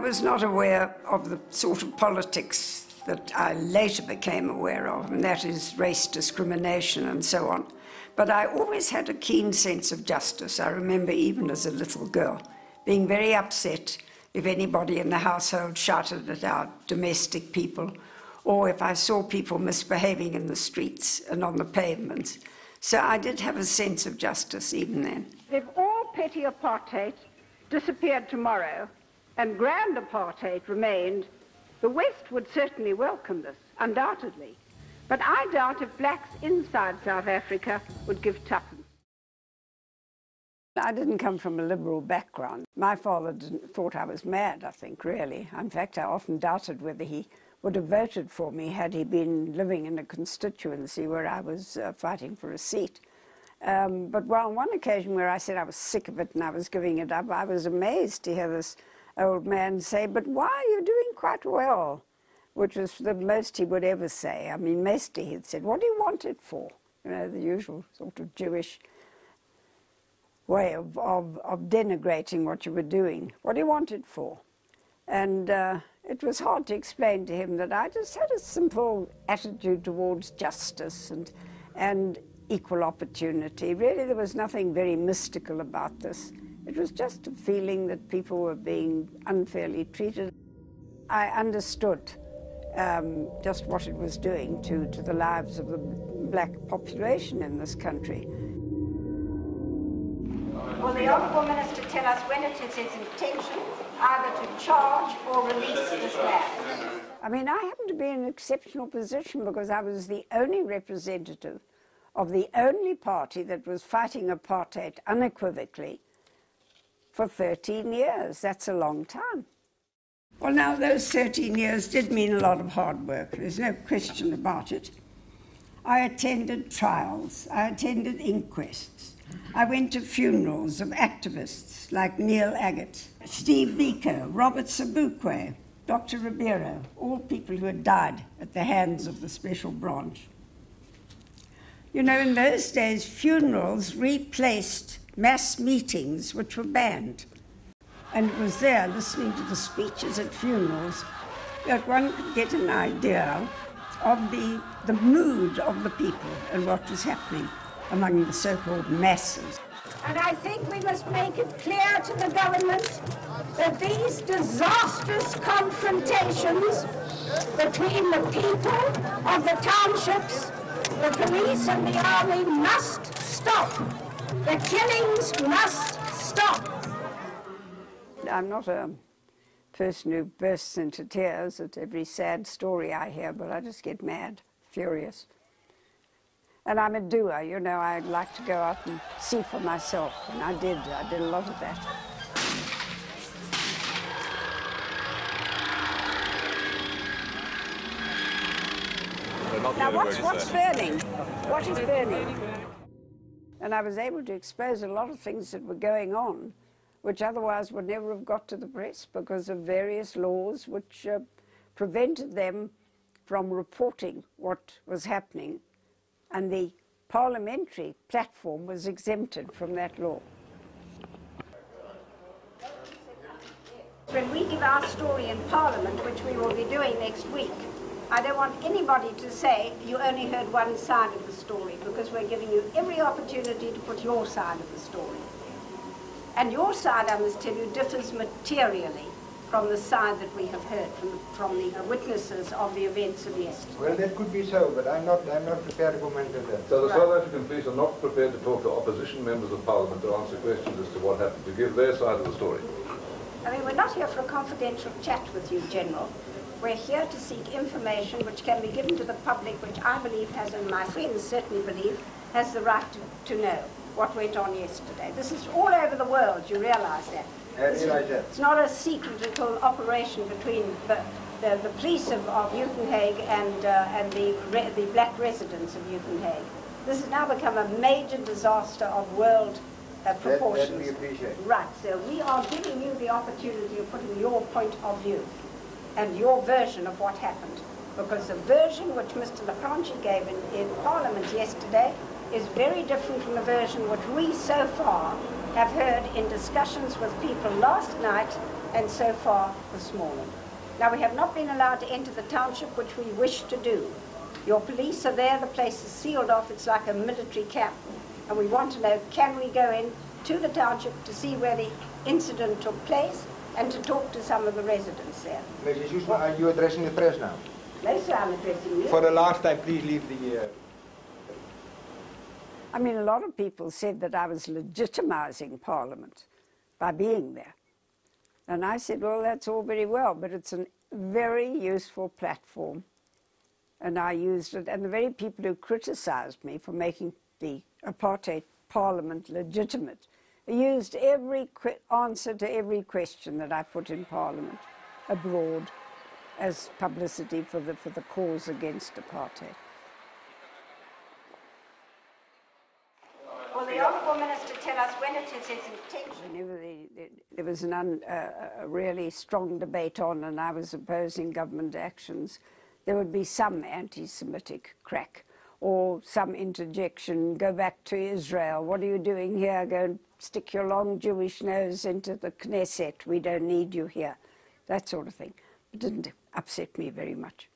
was not aware of the sort of politics that I later became aware of, and that is race discrimination and so on. But I always had a keen sense of justice. I remember even as a little girl being very upset if anybody in the household shouted at our domestic people, or if I saw people misbehaving in the streets and on the pavements. So I did have a sense of justice even then. If all petty apartheid disappeared tomorrow and grand apartheid remained, the West would certainly welcome this, undoubtedly. But I doubt if blacks inside South Africa would give tuppence. I didn't come from a liberal background. My father thought I was mad, I think, really. In fact, I often doubted whether he would have voted for me had he been living in a constituency where I was uh, fighting for a seat. Um, but on one occasion where I said I was sick of it and I was giving it up, I was amazed to hear this old man say, But why are you doing quite well? Which was the most he would ever say. I mean, mostly he'd said, What do you want it for? You know, the usual sort of Jewish way of, of, of denigrating what you were doing. What do you want it for? And uh, it was hard to explain to him that I just had a simple attitude towards justice and, and equal opportunity. Really, there was nothing very mystical about this. It was just a feeling that people were being unfairly treated. I understood um, just what it was doing to, to the lives of the black population in this country. Will the Honourable Minister tell us when it is his intention either to charge or release this man? I mean, I happen to be in an exceptional position because I was the only representative of the only party that was fighting apartheid unequivocally for 13 years. That's a long time. Well, now, those 13 years did mean a lot of hard work. There's no question about it. I attended trials, I attended inquests. I went to funerals of activists like Neil Aggett, Steve Biko, Robert Sobukwe, Dr. Ribeiro, all people who had died at the hands of the special branch. You know, in those days, funerals replaced mass meetings which were banned. And it was there, listening to the speeches at funerals, that one could get an idea of the, the mood of the people and what was happening among the so-called masses. And I think we must make it clear to the government that these disastrous confrontations between the people of the townships, the police and the army must stop. The killings must stop. I'm not a person who bursts into tears at every sad story I hear, but I just get mad, furious. And I'm a doer, you know, I'd like to go out and see for myself, and I did. I did a lot of that. Now, what's, what's burning? What is burning? And I was able to expose a lot of things that were going on, which otherwise would never have got to the press because of various laws which uh, prevented them from reporting what was happening and the parliamentary platform was exempted from that law. When we give our story in Parliament, which we will be doing next week, I don't want anybody to say you only heard one side of the story because we're giving you every opportunity to put your side of the story. And your side, I must tell you, differs materially from the side that we have heard from, from the witnesses of the events of yesterday. Well, that could be so, but I'm not, I'm not prepared to comment on that. So the right. South African police are not prepared to talk to opposition members of parliament to answer questions as to what happened, to give their side of the story? I mean, we're not here for a confidential chat with you, General. We're here to seek information which can be given to the public, which I believe has, and my friends certainly believe, has the right to, to know what went on yesterday. This is all over the world, you realize that. It's not a secret little operation between the, the, the police of, of Uitenhage and, uh, and the, the black residents of Uitenhage. This has now become a major disaster of world uh, proportions. That, that. Right, so we are giving you the opportunity of putting your point of view and your version of what happened. Because the version which Mr. Le Grange gave in, in Parliament yesterday is very different from the version which we so far have heard in discussions with people last night and so far this morning. Now, we have not been allowed to enter the township, which we wish to do. Your police are there, the place is sealed off, it's like a military camp. And we want to know, can we go in to the township to see where the incident took place and to talk to some of the residents there? Mrs. Suzman, are you addressing the press now? No, sir, I'm addressing you. For the last time, please leave the... Uh... I mean, a lot of people said that I was legitimising Parliament by being there. And I said, well, that's all very well, but it's a very useful platform. And I used it. And the very people who criticised me for making the apartheid parliament legitimate used every answer to every question that I put in parliament abroad as publicity for the, for the cause against apartheid. Will the Honourable Minister tell us when it is his intention? Whenever the, the, there was an un, uh, a really strong debate on and I was opposing government actions, there would be some anti-Semitic crack or some interjection, go back to Israel, what are you doing here, go and stick your long Jewish nose into the Knesset, we don't need you here, that sort of thing. It didn't upset me very much.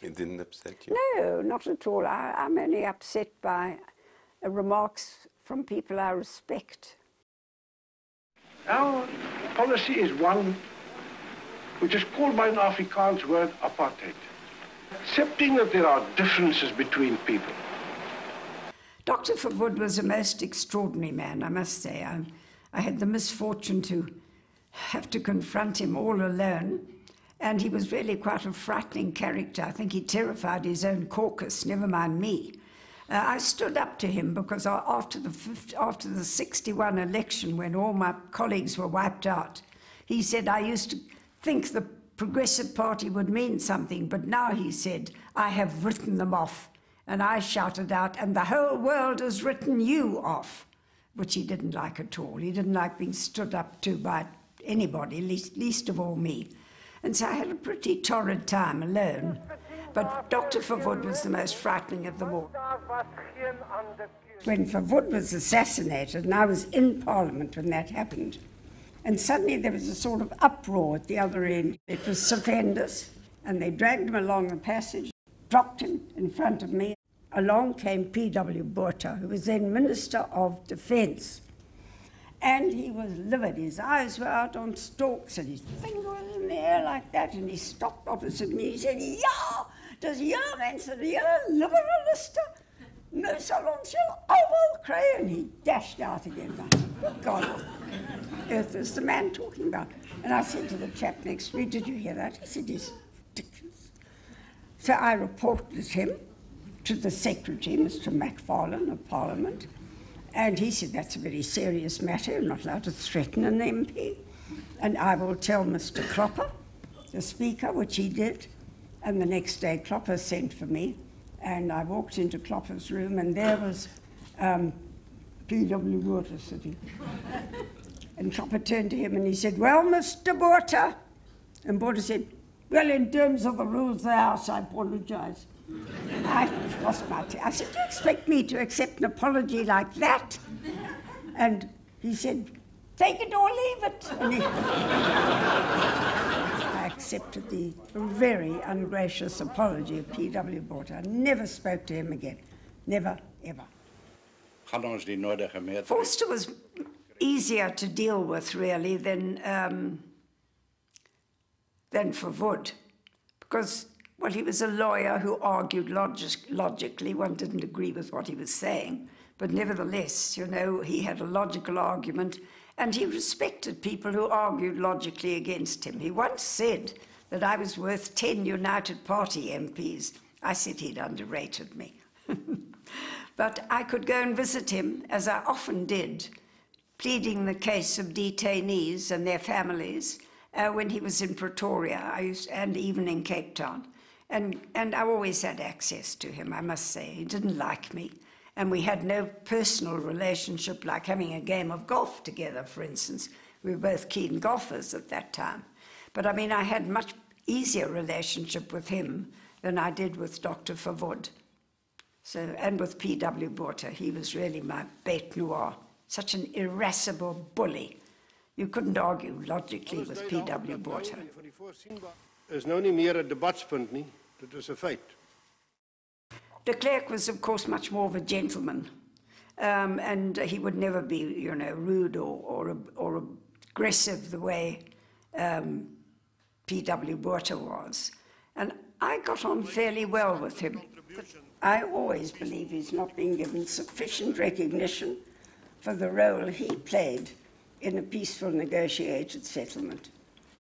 It didn't upset you? No, not at all. I, I'm only upset by uh, remarks from people I respect. Our policy is one which is called by an Afrikaans word apartheid, accepting that there are differences between people. Dr. Verwoerd was a most extraordinary man, I must say. I, I had the misfortune to have to confront him all alone and he was really quite a frightening character. I think he terrified his own caucus, never mind me. Uh, I stood up to him because after the, 50, after the 61 election, when all my colleagues were wiped out, he said, I used to think the Progressive Party would mean something, but now, he said, I have written them off. And I shouted out, and the whole world has written you off, which he didn't like at all. He didn't like being stood up to by anybody, least, least of all me. And so I had a pretty torrid time alone. But Dr. Verwoerd was the most frightening of them all. When Verwoerd was assassinated, and I was in Parliament when that happened, and suddenly there was a sort of uproar at the other end. It was Tsafendas, and they dragged him along the passage, dropped him in front of me. Along came P.W. Botha, who was then Minister of Defence. And he was livid. His eyes were out on stalks and his finger was in the air like that. And he stopped opposite me. He said, Ja, does julle mense die liberaliste no sal ons julle almal kry. And he dashed out again. Good God, earth is the man talking about. And I said to the chap next to me, Did you hear that? He said, ridiculous. So I reported him to the secretary, Mr. Macfarlane of Parliament. And he said, That's a very serious matter. You're not allowed to threaten an MP. And I will tell Mr. Klopper, the Speaker, which he did. And the next day, Klopper sent for me. And I walked into Klopper's room, and there was um, P.W. Botha sitting. and Klopper turned to him and he said, Well, Mr. Botha. And Botha said, Well, in terms of the rules of the House, I apologize. I lost my t- I said, Do you expect me to accept an apology like that? And he said, Take it or leave it. He, I accepted the very ungracious apology of P.W. Botha. I never spoke to him again. Never, ever. Vorster was easier to deal with, really, than, um, than Verwoerd, because well, he was a lawyer who argued logic logically. One didn't agree with what he was saying. But nevertheless, you know, he had a logical argument and he respected people who argued logically against him. He once said that I was worth 10 United Party MPs. I said he'd underrated me. but I could go and visit him, as I often did, pleading the case of detainees and their families uh, when he was in Pretoria used, and even in Cape Town. And, and I always had access to him, I must say. He didn't like me. And we had no personal relationship like having a game of golf together, for instance. We were both keen golfers at that time. But I mean, I had much easier relationship with him than I did with Dr. Verwoerd. So, and with P.W. Botha. He was really my bête noire, such an irascible bully. You couldn't argue logically with P.W. Botha. is nou nie meer 'n debatspunt nie. Dit is 'n feit. De Klerk was, of course, much more of a gentleman, um, and he would never be, you know, rude or, or, or aggressive the way um, P.W. Botha was. And I got on fairly well with him. I always believe he's not been given sufficient recognition for the role he played in a peaceful negotiated settlement.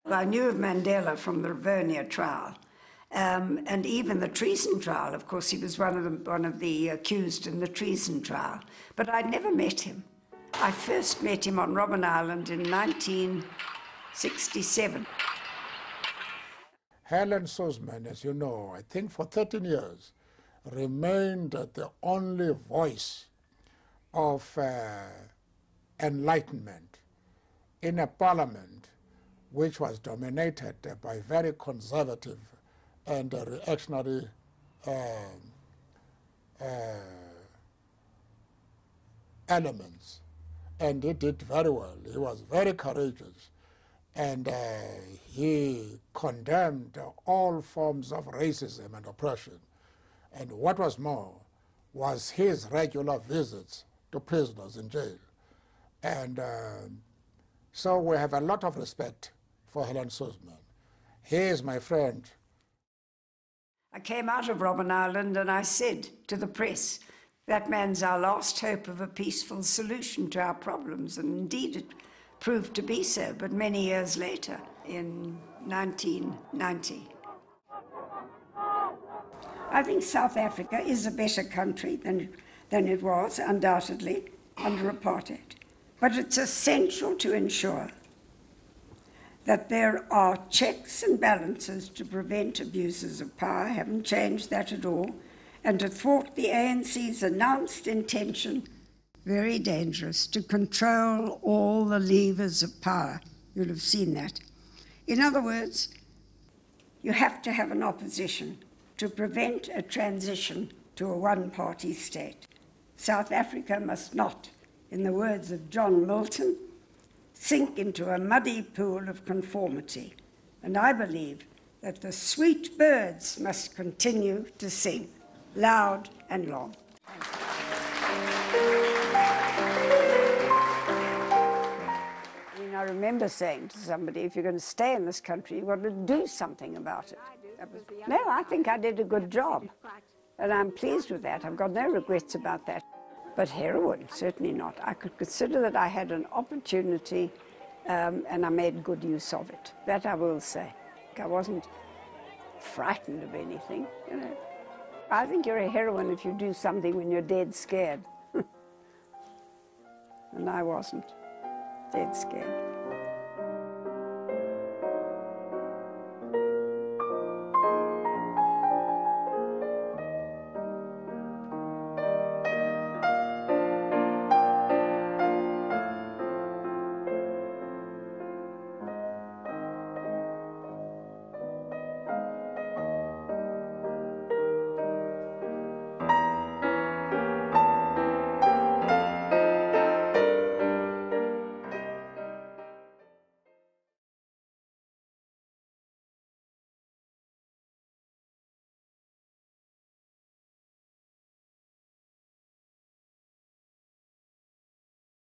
I knew of Mandela from the Rivonia trial, um, and even the treason trial. Of course, he was one of, the, one of the accused in the treason trial, but I'd never met him. I first met him on Robben Island in 1967. Helen Suzman, as you know, I think for 13 years, remained the only voice of uh, enlightenment in a parliament which was dominated by very conservative and reactionary uh, uh, elements. And he did very well. He was very courageous. And uh, he condemned all forms of racism and oppression. And what was more was his regular visits to prisoners in jail. And um, so we have a lot of respect for Helen Suzman. He is my friend. I came out of Robben Island and I said to the press, that man's our last hope of a peaceful solution to our problems. And indeed, it proved to be so, but many years later, in 1990. I think South Africa is a better country than, than it was, undoubtedly, under apartheid. But it's essential to ensure that there are checks and balances to prevent abuses of power, I haven't changed that at all, and to thwart the ANC's announced intention, very dangerous, to control all the levers of power. You'll have seen that. In other words, you have to have an opposition to prevent a transition to a one party state. South Africa must not, in the words of John Milton, sink into a muddy pool of conformity. And I believe that the sweet birds must continue to sing loud and long. I mean, I remember saying to somebody, if you're going to stay in this country, you've got to do something about it. Was, no, I think I did a good job. And I'm pleased with that. I've got no regrets about that. But heroin, certainly not. I could consider that I had an opportunity um, and I made good use of it. That I will say. I wasn't frightened of anything, you know. I think you're a heroine if you do something when you're dead scared. and I wasn't dead scared.